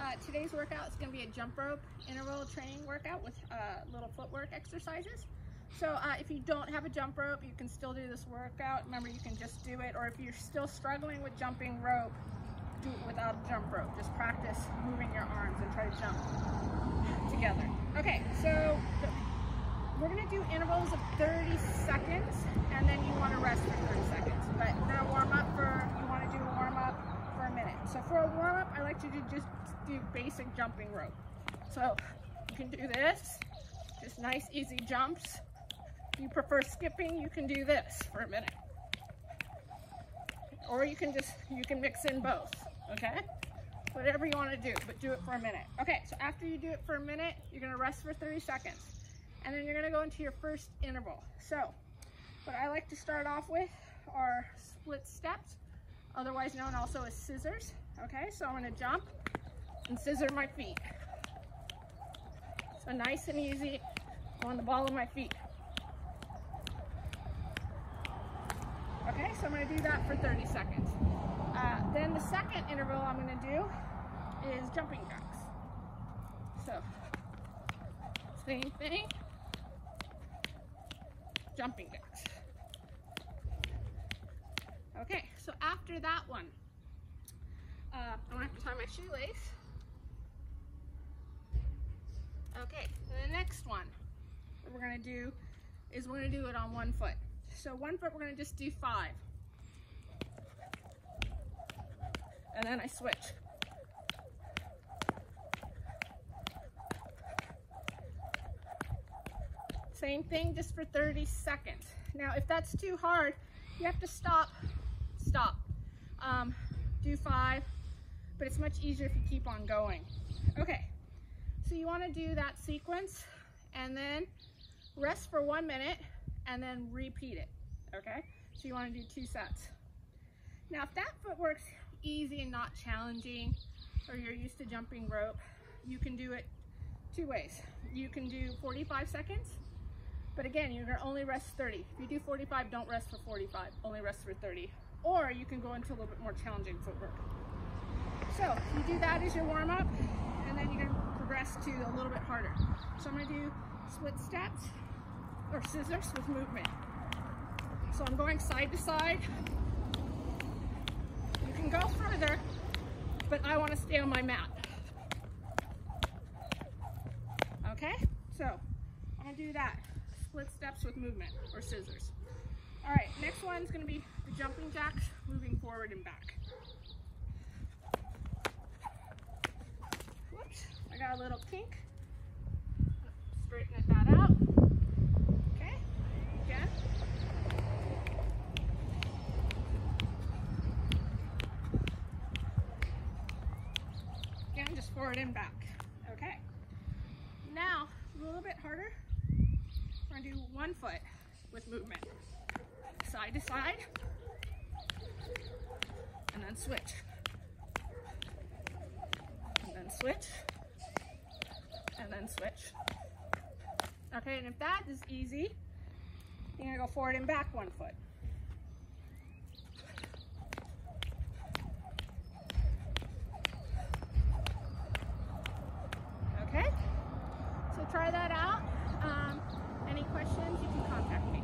Uh, today's workout is going to be a jump rope interval training workout with uh, little footwork exercises. So uh, if you don't have a jump rope, you can still do this workout. Remember, you can just do it. Or if you're still struggling with jumping rope, do it without a jump rope. Just practice moving your arms and try to jump together. Okay, so we're gonna do intervals of 30 seconds and then you wanna rest for 30 seconds. But gonna warm up for, you wanna do a warm up for a minute. So for a warm up, I like to do just do basic jumping rope. So you can do this, just nice easy jumps. If you prefer skipping, you can do this for a minute. Or you can just, you can mix in both okay? Whatever you wanna do, but do it for a minute. Okay, so after you do it for a minute, you're gonna rest for 30 seconds. And then you're gonna go into your first interval. So, what I like to start off with are split steps, otherwise known also as scissors. Okay, so I'm gonna jump and scissor my feet. So nice and easy on the ball of my feet. Okay, so I'm gonna do that for 30 seconds. Uh, then the second interval I'm gonna do is jumping jacks. So, same thing, jumping jacks. Okay, so after that one, uh, I'm gonna have to tie my shoelace. Okay, the next one we're gonna do is we're gonna do it on one foot. So one foot, we're gonna just do five. and then I switch. Same thing just for 30 seconds. Now, if that's too hard, you have to stop, stop. Um, do five, but it's much easier if you keep on going. Okay, so you wanna do that sequence and then rest for one minute and then repeat it, okay? So you wanna do two sets. Now, if that footwork's easy and not challenging, or you're used to jumping rope, you can do it two ways. You can do 45 seconds, but again, you're gonna only rest 30. If you do 45, don't rest for 45, only rest for 30. Or you can go into a little bit more challenging footwork. So you do that as your warm up, and then you're gonna progress to a little bit harder. So I'm gonna do split steps, or scissors with movement. So I'm going side to side, You can go further, but I want to stay on my mat. Okay, so I'm gonna do that. Split steps with movement or scissors. All right, next one's gonna be the jumping jacks, moving forward and back. Whoops, I got a little kink. Straighten it that out. Okay, again. Again, just forward and back. Okay. Now, a little bit harder. We're gonna do one foot with movement side to side, and then switch. And then switch, and then switch. Okay, and if that is easy, you're gonna go forward and back one foot. Okay, so try that out. Um, any questions, you can contact me.